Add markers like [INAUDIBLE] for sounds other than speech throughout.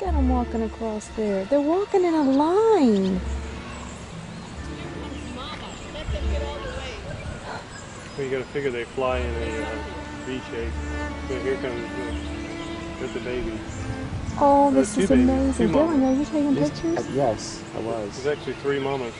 Look at them walking across there. They're walking in a line. Well, you gotta figure they fly in a uh, V shape. So here comes the, there's the baby. Oh, this is babies, amazing. two Dylan, mamas. are you taking Yes, pictures? uh, yes, I was. There's was. actually three mamas.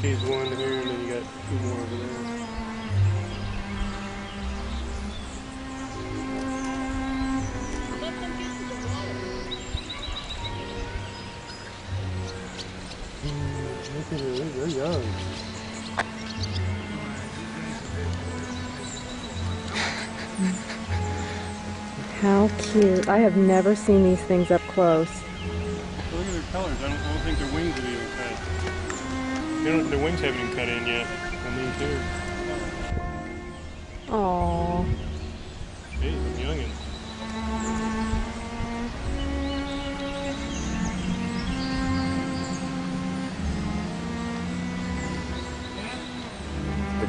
She's one here, and then you got two more over there. They're young. How cute. I have never seen these things up close. Look at their colors. I don't, I don't think their wings have even cut. They don't, their wings haven't even cut in yet. I mean, too. Aww.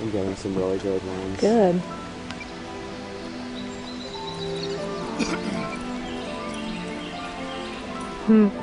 I'm getting some really good ones. Good. [CLEARS THROAT] Hmm.